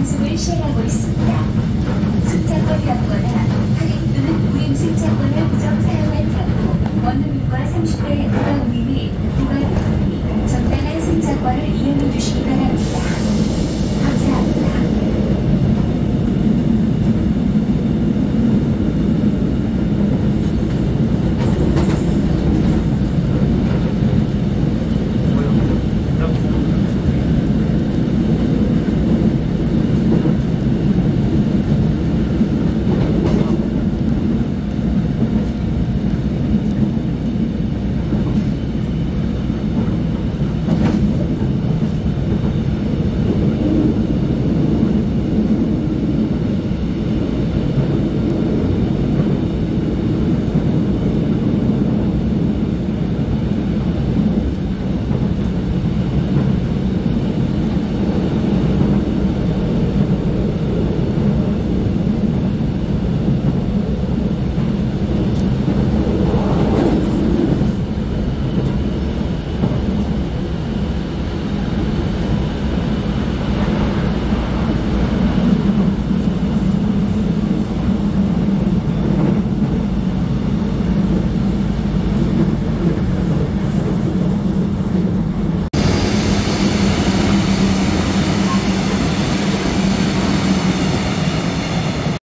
환승을 시행하고 있습니다. 승차권이었거나 할인 또는 무임 승차권을 부정 사용한 경우 원룸과 30배 해당 운임이 부과됩니다. 적당한 승차권을 이용해 주시기 바랍니다.